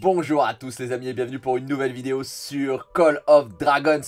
Bonjour à tous les amis et bienvenue pour une nouvelle vidéo sur Call of Dragons.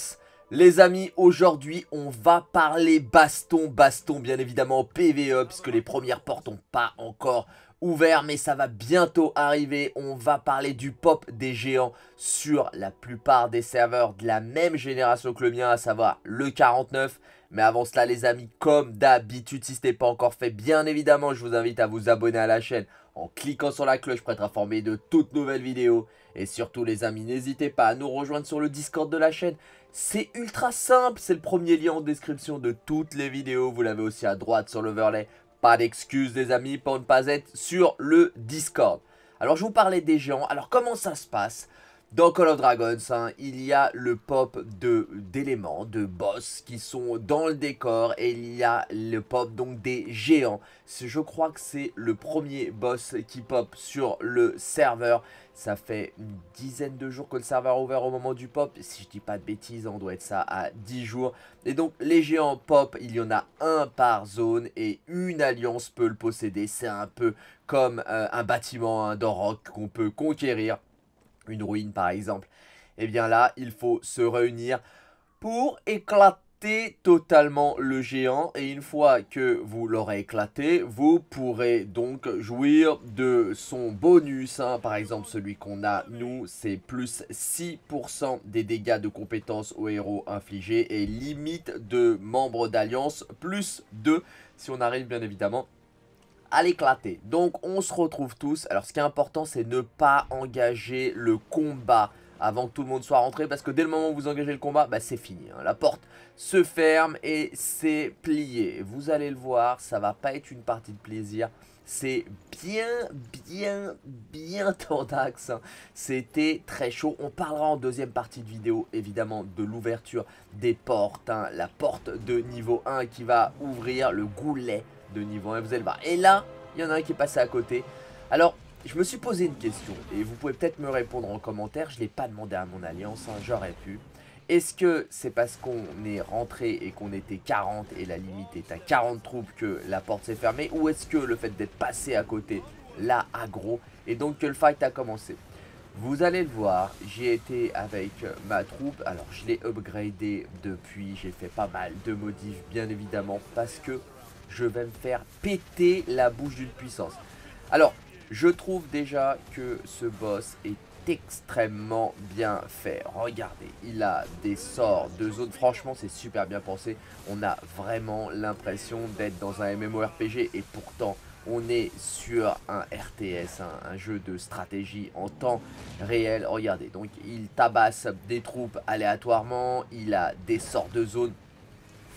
Les amis, aujourd'hui, on va parler baston, baston bien évidemment PVE, puisque les premières portes n'ont pas encore ouvert, mais ça va bientôt arriver. On va parler du pop des géants sur la plupart des serveurs de la même génération que le mien, à savoir le 49. Mais avant cela, les amis, comme d'habitude, si ce n'est pas encore fait, bien évidemment, je vous invite à vous abonner à la chaîne en cliquant sur la cloche pour être informé de toutes nouvelles vidéos. Et surtout, les amis, n'hésitez pas à nous rejoindre sur le Discord de la chaîne. C'est ultra simple, c'est le premier lien en description de toutes les vidéos. Vous l'avez aussi à droite sur l'overlay. Pas d'excuses les amis pour ne pas être sur le Discord. Alors je vous parlais des géants. Alors comment ça se passe? Dans Call of Dragons, hein, il y a le pop d'éléments, de, boss qui sont dans le décor et il y a le pop donc des géants. Je crois que c'est le premier boss qui pop sur le serveur. Ça fait une dizaine de jours que le serveur est ouvert au moment du pop. Si je dis pas de bêtises, on doit être ça à 10 jours. Et donc les géants pop, il y en a un par zone et une alliance peut le posséder. C'est un peu comme euh, un bâtiment un Rock qu'on peut conquérir une ruine par exemple, eh bien là, il faut se réunir pour éclater totalement le géant. Et une fois que vous l'aurez éclaté, vous pourrez donc jouir de son bonus. Hein. Par exemple, celui qu'on a, nous, c'est plus 6% des dégâts de compétences aux héros infligés. Et limite de membres d'alliance, plus 2 si on arrive bien évidemment à l'éclater. Donc on se retrouve tous. Alors ce qui est important c'est ne pas engager le combat avant que tout le monde soit rentré parce que dès le moment où vous engagez le combat, bah, c'est fini. Hein. La porte se ferme et c'est plié. Vous allez le voir, ça va pas être une partie de plaisir. C'est bien, bien, bien tendax. Hein. C'était très chaud. On parlera en deuxième partie de vidéo, évidemment, de l'ouverture des portes. Hein. La porte de niveau 1 qui va ouvrir le goulet de niveau 1, vous allez voir. Et là, il y en a un qui est passé à côté. Alors, je me suis posé une question, et vous pouvez peut-être me répondre en commentaire, je ne l'ai pas demandé à mon alliance, hein, j'aurais pu. Est-ce que c'est parce qu'on est rentré et qu'on était 40 et la limite est à 40 troupes que la porte s'est fermée Ou est-ce que le fait d'être passé à côté, là, aggro, et donc que le fight a commencé? Vous allez le voir, j'ai été avec ma troupe, alors je l'ai upgradé depuis, j'ai fait pas mal de modifs bien évidemment parce que je vais me faire péter la bouche d'une puissance. Alors, je trouve déjà que ce boss est extrêmement bien fait. Regardez, il a des sorts de zone. Franchement, c'est super bien pensé. On a vraiment l'impression d'être dans un MMORPG et pourtant, on est sur un RTS, un, jeu de stratégie en temps réel. Regardez, donc il tabasse des troupes aléatoirement. Il a des sorts de zone.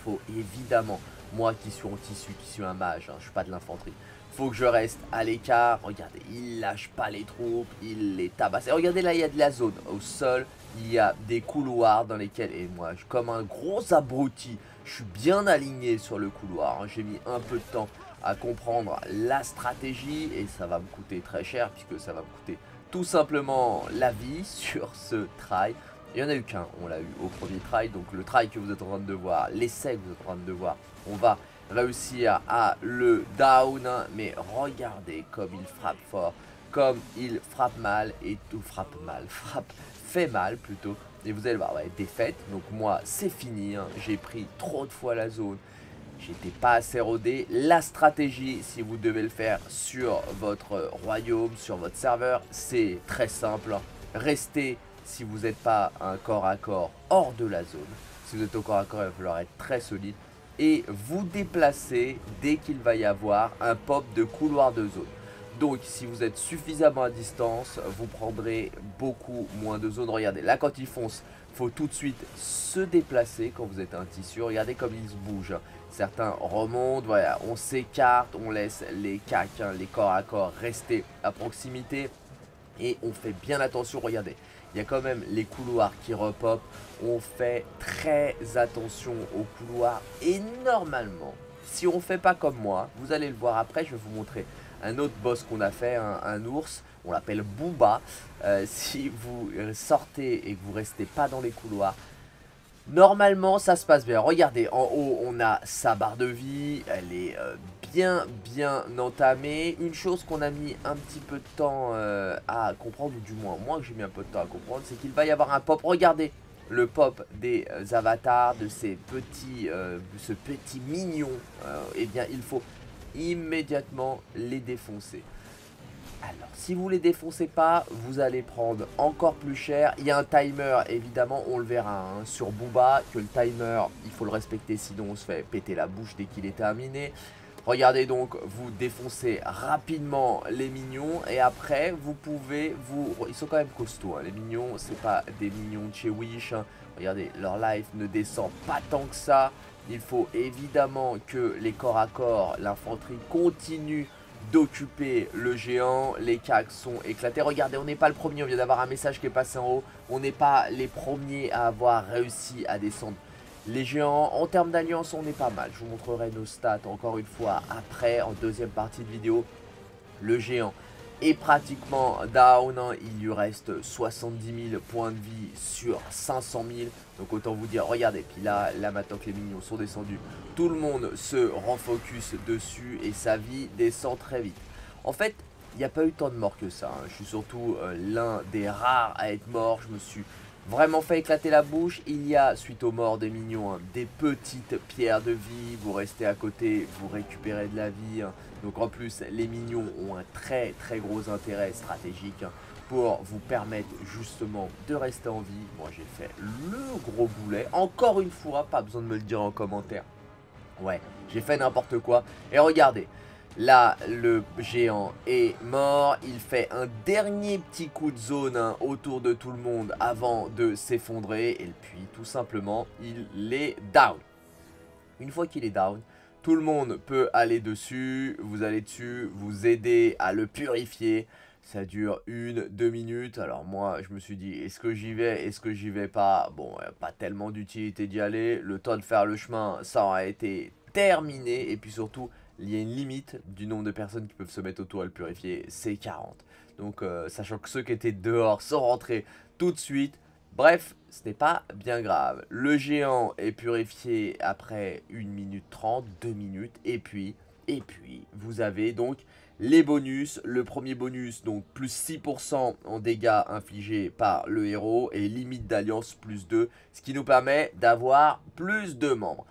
Faut évidemment moi qui suis en tissu, qui suis un mage, hein, je suis pas de l'infanterie. Faut que je reste à l'écart. Regardez, il lâche pas les troupes, il les tabasse. Et regardez là, il y a de la zone. Au sol, il y a des couloirs dans lesquels, et moi, comme un gros abruti, je suis bien aligné sur le couloir. Hein. J'ai mis un peu de temps à comprendre la stratégie et ça va me coûter très cher puisque ça va me coûter tout simplement la vie sur ce try. Il n'y en a eu qu'un, on l'a eu au premier try, donc le try que vous êtes en train de voir, l'essai que vous êtes en train de voir, on va réussir à le down. Mais regardez comme il frappe fort, comme il frappe mal et tout frappe mal, frappe fait mal plutôt. Et vous allez voir, ouais, défaite. Donc moi, c'est fini. Hein. J'ai pris trop de fois la zone. J'étais pas assez rodé. La stratégie, si vous devez le faire sur votre royaume, sur votre serveur, c'est très simple. Restez, si vous n'êtes pas un corps à corps, hors de la zone. Si vous êtes au corps à corps, il va falloir être très solide et vous déplacez dès qu'il va y avoir un pop de couloir de zone. Donc si vous êtes suffisamment à distance, vous prendrez beaucoup moins de zones. Regardez, là quand il fonce, faut tout de suite se déplacer quand vous êtes un tissu. Regardez comme il se bouge. Certains remontent, voilà, on s'écarte, on laisse les cacs, hein, les corps à corps rester à proximité. Et on fait bien attention, regardez, il y a quand même les couloirs qui repop. On fait très attention aux couloirs et normalement, si on fait pas comme moi, vous allez le voir après, je vais vous montrer un autre boss qu'on a fait, un, ours. On l'appelle Booba. si vous sortez et que vous restez pas dans les couloirs, Normalement, ça se passe bien. Regardez, en haut, on a sa barre de vie. Elle est euh, bien, bien entamée. Une chose qu'on a mis un petit peu de temps euh, à comprendre, ou du moins, moi que j'ai mis un peu de temps à comprendre, c'est qu'il va y avoir un pop. Regardez le pop des euh, avatars, de ces petits, ce petit mignon. eh bien, il faut immédiatement les défoncer. Alors, si vous les défoncez pas, vous allez prendre encore plus cher. Il y a un timer, évidemment, on le verra hein, sur Booba, que le timer, il faut le respecter, sinon on se fait péter la bouche dès qu'il est terminé. Regardez donc, vous défoncez rapidement les mignons et après vous pouvez vous... Ils sont quand même costauds, hein, les mignons, c'est pas des mignons de chez Wish. Hein. Regardez, leur life ne descend pas tant que ça. Il faut évidemment que les corps à corps, l'infanterie continue d'occuper le géant. Les cacs sont éclatés. Regardez, on n'est pas le premier. On vient d'avoir un message qui est passé en haut. On n'est pas les premiers à avoir réussi à descendre les géants. En termes d'alliance, on est pas mal. Je vous montrerai nos stats encore une fois après, en deuxième partie de vidéo. Le géant est pratiquement down. Il lui reste 70 000 points de vie sur 500 000. Donc autant vous dire, regardez, puis là, là maintenant les minions sont descendus, tout le monde se renfocus dessus et sa vie descend très vite. En fait, il n'y a pas eu tant de morts que ça. Hein. Je suis surtout euh, l'un des rares à être mort. Je me suis vraiment fait éclater la bouche. Il y a, suite aux morts des mignons, hein, des petites pierres de vie. Vous restez à côté, vous récupérez de la vie. Hein. Donc en plus, les mignons ont un très très gros intérêt stratégique pour vous permettre justement de rester en vie. Moi j'ai fait le gros boulet. Encore une fois, pas besoin de me le dire en commentaire. Ouais, j'ai fait n'importe quoi. Et regardez, là le géant est mort. Il fait un dernier petit coup de zone hein, autour de tout le monde avant de s'effondrer. Et puis tout simplement, il est down. Une fois qu'il est down, tout le monde peut aller dessus, vous allez dessus, vous aider à le purifier. Ça dure une, deux minutes. Alors moi, je me suis dit, est-ce que j'y vais Est-ce que j'y vais pas? Bon, pas tellement d'utilité d'y aller. Le temps de faire le chemin, ça aura été terminé. Et puis surtout, il y a une limite du nombre de personnes qui peuvent se mettre autour à le purifier. C'est 40. Donc, euh, sachant que ceux qui étaient dehors sont rentrés tout de suite. Bref, ce n'est pas bien grave. Le géant est purifié après 1 minute 30, 2 minutes. Et puis, et puis, vous avez donc les bonus. Le premier bonus, donc plus 6% en dégâts infligés par le héros. Et limite d'alliance plus 2. Ce qui nous permet d'avoir plus de membres.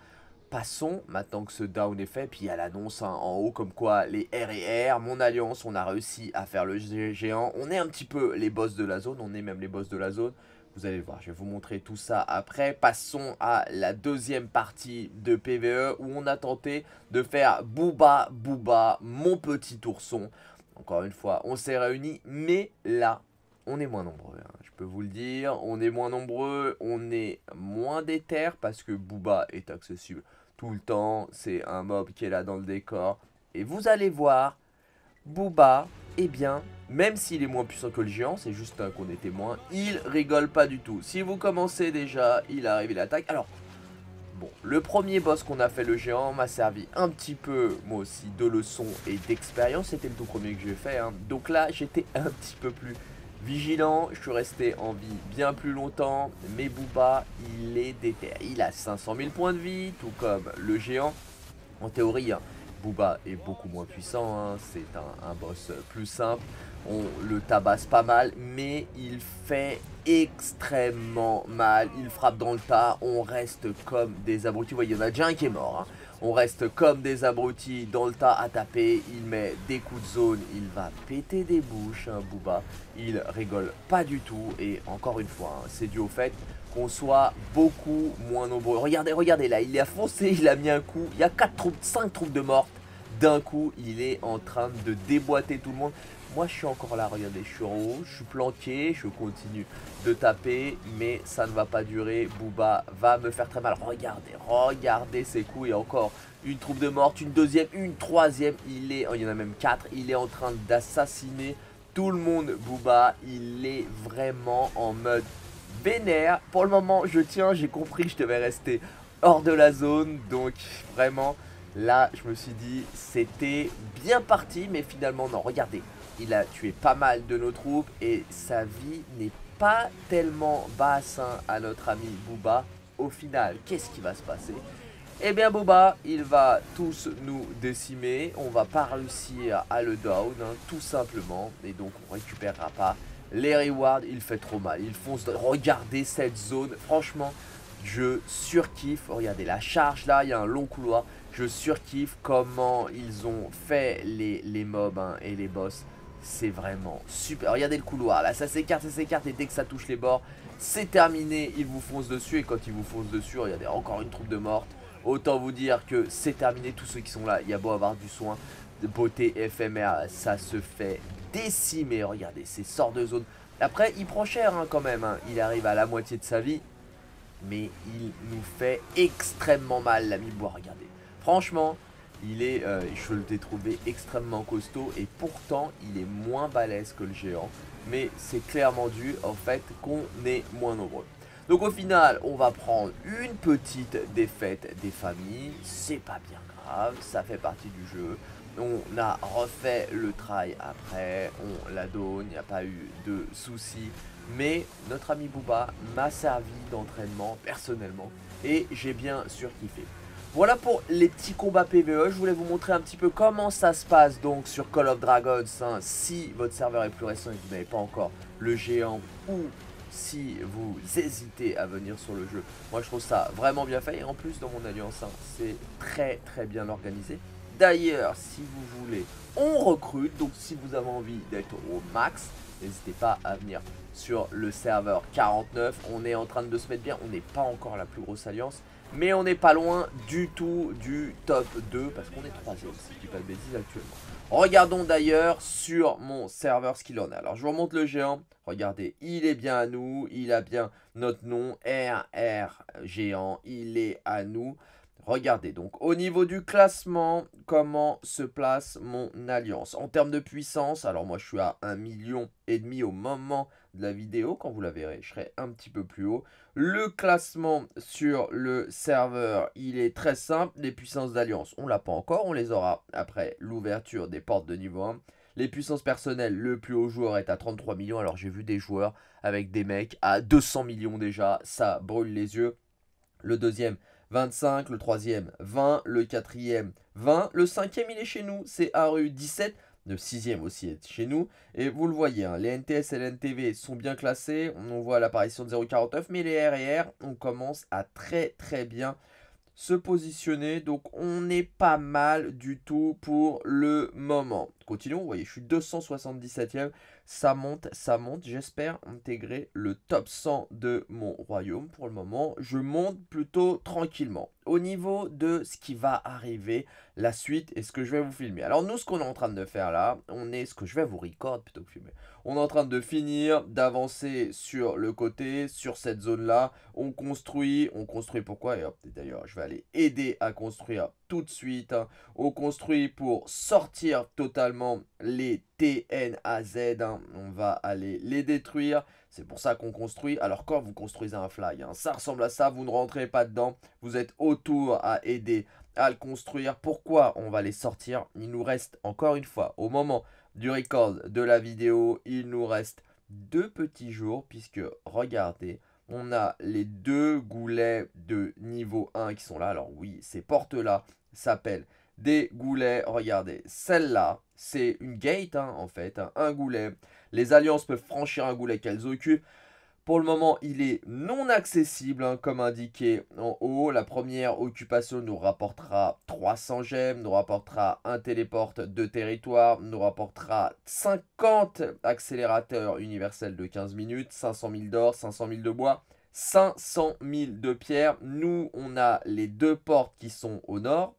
Passons, maintenant que ce down est fait, puis il y a l'annonce hein, en haut comme quoi les R et R, mon alliance, on a réussi à faire le géant. On est un petit peu les boss de la zone, on est même les boss de la zone. Vous allez voir, je vais vous montrer tout ça après. Passons à la deuxième partie de PVE où on a tenté de faire Booba Booba, mon petit ourson. Encore une fois, on s'est réunis, mais là, on est moins nombreux. Hein. Je peux vous le dire, on est moins nombreux, on est moins déter parce que Booba est accessible tout le temps. C'est un mob qui est là dans le décor. Et vous allez voir, Booba, eh bien, même s'il est moins puissant que le géant, c'est juste qu'on est témoin, il rigole pas du tout. Si vous commencez déjà, il arrive, il attaque. Alors, bon, le premier boss qu'on a fait, le géant, m'a servi un petit peu, moi aussi, de leçon et d'expérience. C'était le tout premier que j'ai fait. Hein. Donc là, j'étais un petit peu plus vigilant. Je suis resté en vie bien plus longtemps. Mais Booba, il est déter. Il a 500 000 points de vie, tout comme le géant. En théorie, hein, Booba est beaucoup moins puissant, hein. c'est un, boss plus simple. On le tabasse pas mal, mais il fait extrêmement mal. Il frappe dans le tas, on reste comme des abrutis. Voyez, il y en a déjà un qui est mort. Hein. On reste comme des abrutis dans le tas à taper. Il met des coups de zone, il va péter des bouches, hein, Booba. Il rigole pas du tout. Et encore une fois, c'est dû au fait qu'on soit beaucoup moins nombreux. Regardez, regardez là, il a foncé, il a mis un coup. Il y a 4 troupes, 5 troupes de mortes. D'un coup, il est en train de déboîter tout le monde. Moi, je suis encore là, regardez, je suis en haut, je suis planqué, je continue de taper, mais ça ne va pas durer. Booba va me faire très mal. Regardez, regardez ses coups. A encore une troupe de mortes, une deuxième, une troisième. Il est, oh, il y en a même quatre. Il est en train d'assassiner tout le monde. Booba, il est vraiment en mode vénère. Pour le moment, je tiens, j'ai compris je devais rester hors de la zone. Donc, vraiment, là, je me suis dit, c'était bien parti. Mais finalement, non, regardez. il a tué pas mal de nos troupes et sa vie n'est pas tellement basse hein, à notre ami Booba. Au final, qu'est-ce qui va se passer? Eh bien Booba, il va tous nous décimer, on va pas réussir à le down, hein, tout simplement, et donc on récupérera pas les rewards, il fait trop mal, il fonce, regardez cette zone, franchement, je surkiffe, regardez la charge là, il y a un long couloir, je surkiffe comment ils ont fait les, les mobs hein, et les boss. C'est vraiment super. Regardez le couloir là, ça s'écarte, ça s'écarte et dès que ça touche les bords, c'est terminé. Ils vous foncent dessus et quand ils vous foncent dessus, regardez encore une troupe de mortes. Autant vous dire que c'est terminé, tous ceux qui sont là, il y a beau avoir du soin, de beauté éphémère, ça se fait décimer. Regardez, c'est sort de zone. Après, il prend cher hein, quand même, hein. il arrive à la moitié de sa vie, mais il nous fait extrêmement mal l'ami bois, regardez. Franchement, il est, euh, je l'ai trouvé extrêmement costaud et pourtant il est moins balèze que le géant. Mais c'est clairement dû au fait qu'on est moins nombreux. Donc au final, on va prendre une petite défaite des familles. C'est pas bien grave, ça fait partie du jeu. On a refait le try après, on la donne, il n'y a pas eu de soucis. Mais notre ami Booba m'a servi d'entraînement personnellement et j'ai bien surkiffé. Voilà pour les petits combats PvE, je voulais vous montrer un petit peu comment ça se passe donc sur Call of Dragons hein. si votre serveur est plus récent et que vous n'avez pas encore le géant ou si vous hésitez à venir sur le jeu. Moi je trouve ça vraiment bien fait et en plus dans mon alliance hein, c'est très très bien organisé. D'ailleurs si vous voulez on recrute donc si vous avez envie d'être au max n'hésitez pas à venir sur le serveur 49. On est en train de se mettre bien, on n'est pas encore la plus grosse alliance mais on n'est pas loin du tout du top 2 parce qu'on est troisième si je dis pas de bêtises actuellement. Regardons d'ailleurs sur mon serveur ce qu'il en est. Alors je vous remonte le géant. Regardez, il est bien à nous. Il a bien notre nom. RR géant. Il est à nous. Regardez donc au niveau du classement, comment se place mon alliance? En termes de puissance, alors moi je suis à 1 million et demi au moment de la vidéo. Quand vous la verrez, je serai un petit peu plus haut. Le classement sur le serveur, il est très simple. Les puissances d'alliance, on l'a pas encore. On les aura après l'ouverture des portes de niveau 1. Les puissances personnelles, le plus haut joueur est à 33 millions. Alors j'ai vu des joueurs avec des mecs à 200 millions déjà. Ça brûle les yeux. Le deuxième, 25. Le troisième, 20. Le quatrième, 20. Le cinquième, il est chez nous. C'est ARU 17. Le sixième aussi est chez nous. Et vous le voyez, hein, les NTS et les NTV sont bien classés. On voit l'apparition de 0,49. Mais les RR, on commence à très très bien se positionner. Donc on est pas mal du tout pour le moment. Continuons, vous voyez, je suis 277e. Ça monte, ça monte. J'espère intégrer le top 100 de mon royaume pour le moment. Je monte plutôt tranquillement. Au niveau de ce qui va arriver, la suite et ce que je vais vous filmer. Alors nous, ce qu'on est en train de faire là, on est ce que je vais vous record plutôt que filmer. On est en train de finir, d'avancer sur le côté, sur cette zone-là. On construit, on construit pourquoi? Et d'ailleurs, je vais aller aider à construire tout de suite. Hein. On construit pour sortir totalement les TNAZ. Hein. On va aller les détruire. C'est pour ça qu'on construit. Alors quand vous construisez un flag, hein, ça ressemble à ça. Vous ne rentrez pas dedans. Vous êtes autour à aider à le construire. Pourquoi on va les sortir? Il nous reste encore une fois au moment du record de la vidéo. Il nous reste deux petits jours puisque regardez on a les deux goulets de niveau 1 qui sont là. Alors oui, ces portes-là s'appellent des goulets. Regardez, celle-là, c'est une gate hein, en fait, hein, un goulet. Les alliances peuvent franchir un goulet qu'elles occupent. Pour le moment, il est non accessible, hein, comme indiqué en haut. La première occupation nous rapportera 300 gemmes, nous rapportera un téléporte de territoire, nous rapportera 50 accélérateurs universels de 15 minutes, 500 000 d'or, 500 000 de bois, 500 000 de pierre. Nous, on a les deux portes qui sont au nord.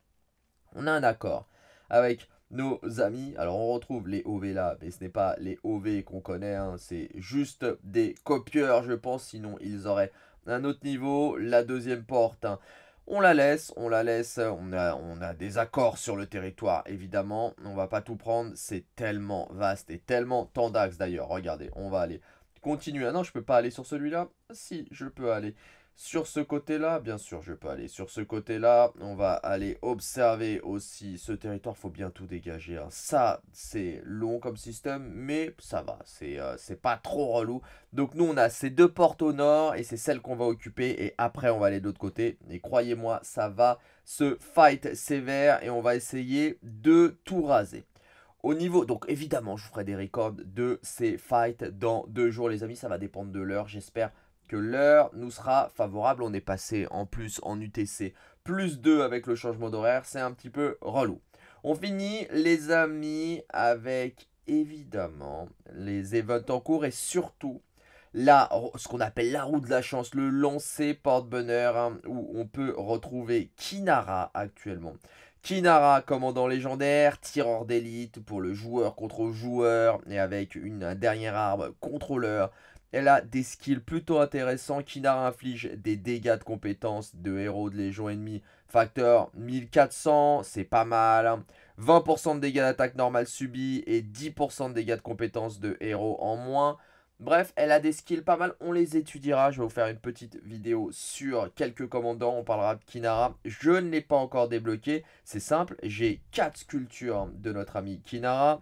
On a un accord avec nos amis. Alors on retrouve les OV là, mais ce n'est pas les OV qu'on connaît, hein. c'est juste des copieurs je pense, sinon ils auraient un autre niveau. La deuxième porte, hein, on la laisse, on la laisse, on a, on a des accords sur le territoire évidemment, on va pas tout prendre, c'est tellement vaste et tellement tant d'axes d'ailleurs, regardez, on va aller continue. Ah non, je peux pas aller sur celui-là. Si, je peux aller sur ce côté-là, bien sûr, je peux aller sur ce côté-là. On va aller observer aussi ce territoire. faut bien tout dégager. Hein. Ça, c'est long comme système, mais ça va. Euh, c'est pas trop relou. Donc nous, on a ces deux portes au nord et c'est celle qu'on va occuper. Et après, on va aller de l'autre côté. Et croyez-moi, ça va se fight sévère et on va essayer de tout raser. Au niveau, donc évidemment, je vous ferai des records de ces fights dans deux jours, les amis. Ça va dépendre de l'heure, j'espère que l'heure nous sera favorable. On est passé en plus en UTC plus 2 avec le changement d'horaire. C'est un petit peu relou. On finit les amis avec évidemment les events en cours et surtout la, ce qu'on appelle la roue de la chance, le lancer porte-bonheur hein, où on peut retrouver Kinara actuellement. Kinara, commandant légendaire, tireur d'élite pour le joueur contre joueur et avec une, un dernier arbre, contrôleur, elle a des skills plutôt intéressants. Kinara inflige des dégâts de compétences de héros de légion ennemie. Facteur 1400, c'est pas mal. 20% de dégâts d'attaque normale subis et 10% de dégâts de compétences de héros en moins. Bref, elle a des skills pas mal, on les étudiera. Je vais vous faire une petite vidéo sur quelques commandants. On parlera de Kinara. Je ne l'ai pas encore débloqué. C'est simple, j'ai 4 sculptures de notre ami Kinara.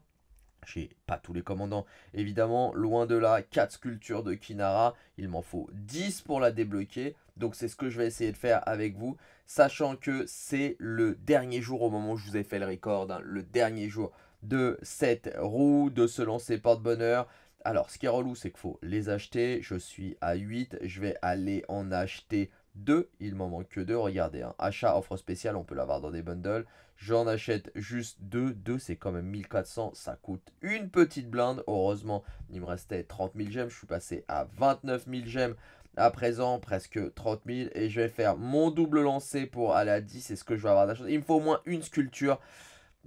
J'ai pas tous les commandants, évidemment, loin de là, 4 sculptures de Kinara, il m'en faut 10 pour la débloquer, donc c'est ce que je vais essayer de faire avec vous, sachant que c'est le dernier jour au moment où je vous ai fait le record, hein, le dernier jour de cette roue, de se lancer porte-bonheur. Alors, ce qui est relou, c'est qu'il faut les acheter, je suis à 8, je vais aller en acheter 2, il m'en manque que 2, regardez, hein. achat offre spéciale, on peut l'avoir dans des bundles, j'en achète juste 2, 2 c'est quand même 1400, ça coûte une petite blinde, heureusement il me restait 30 000 gemmes, je suis passé à 29 000 gemmes, à présent presque 30 000 et je vais faire mon double lancé pour aller à 10, c'est ce que je vais avoir d'achat, il me faut au moins une sculpture,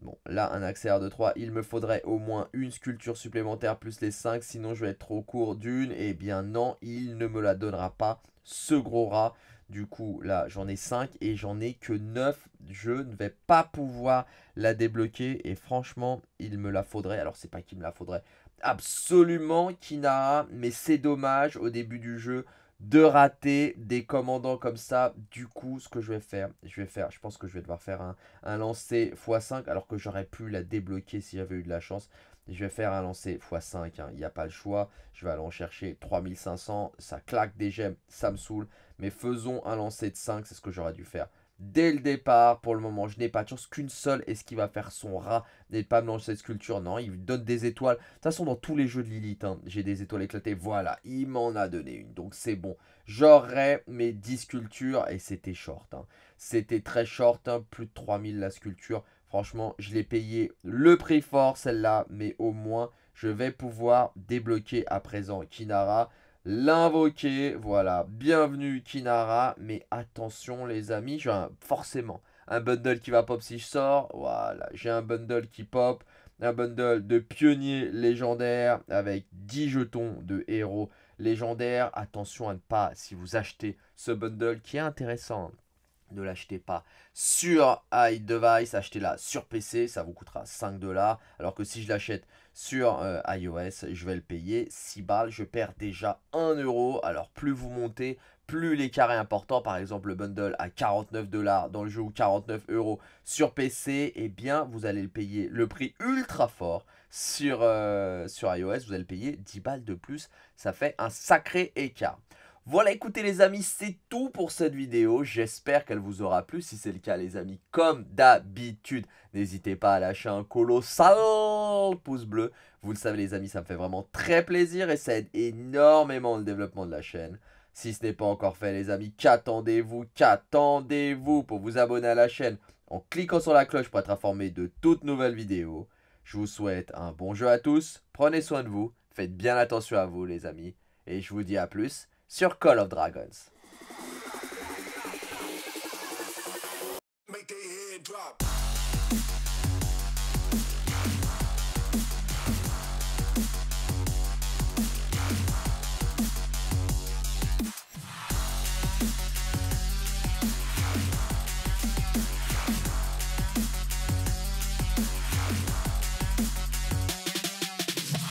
Bon, là, un accélère de 3, il me faudrait au moins une sculpture supplémentaire plus les 5, sinon je vais être trop court d'une. Eh bien non, il ne me la donnera pas, ce gros rat. Du coup, là, j'en ai 5 et j'en ai que 9. Je ne vais pas pouvoir la débloquer. Et franchement, il me la faudrait. Alors, c'est pas qu'il me la faudrait absolument Kinara. Mais c'est dommage au début du jeu de rater des commandants comme ça. Du coup, ce que je vais faire, je vais faire, je pense que je vais devoir faire un, un lancer x5 alors que j'aurais pu la débloquer si j'avais eu de la chance. Je vais faire un lancer x5, hein. il n'y a pas le choix. Je vais aller en chercher 3500, ça claque des gemmes, ça me saoule. Mais faisons un lancer de 5, c'est ce que j'aurais dû faire. Dès le départ, pour le moment, je n'ai pas de chance qu'une seule est ce qui va faire son rat n'est pas me cette sculpture. Non, il donne des étoiles. De toute façon, dans tous les jeux de Lilith, hein, j'ai des étoiles éclatées. Voilà, il m'en a donné une. Donc c'est bon. J'aurais mes 10 sculptures et c'était short. Hein. C'était très short, hein, plus de 3000 la sculpture. Franchement, je l'ai payé le prix fort celle-là, mais au moins, je vais pouvoir débloquer à présent Kinara l'invoquer. Voilà, bienvenue Kinara. Mais attention les amis, j'ai forcément un bundle qui va pop si je sors. Voilà, j'ai un bundle qui pop. Un bundle de pionniers légendaires avec 10 jetons de héros légendaires. Attention à ne pas, si vous achetez ce bundle qui est intéressant, ne l'achetez pas sur iDevice, achetez-la sur PC, ça vous coûtera 5 dollars. Alors que si je l'achète sur euh, iOS, je vais le payer 6 balles, je perds déjà 1 euro. Alors plus vous montez, plus l'écart est important. Par exemple, le bundle à 49 dollars dans le jeu ou 49 euros sur PC, eh bien vous allez le payer le prix ultra fort sur, euh, sur iOS, vous allez le payer 10 balles de plus. Ça fait un sacré écart. Voilà, écoutez les amis, c'est tout pour cette vidéo. J'espère qu'elle vous aura plu. Si c'est le cas les amis, comme d'habitude, n'hésitez pas à lâcher un colossal pouce bleu. Vous le savez les amis, ça me fait vraiment très plaisir et ça aide énormément le développement de la chaîne. Si ce n'est pas encore fait les amis, qu'attendez-vous Qu'attendez-vous pour vous abonner à la chaîne en cliquant sur la cloche pour être informé de toutes nouvelles vidéos. Je vous souhaite un bon jeu à tous, prenez soin de vous, faites bien attention à vous les amis, et je vous dis à plus sur Call of Dragons.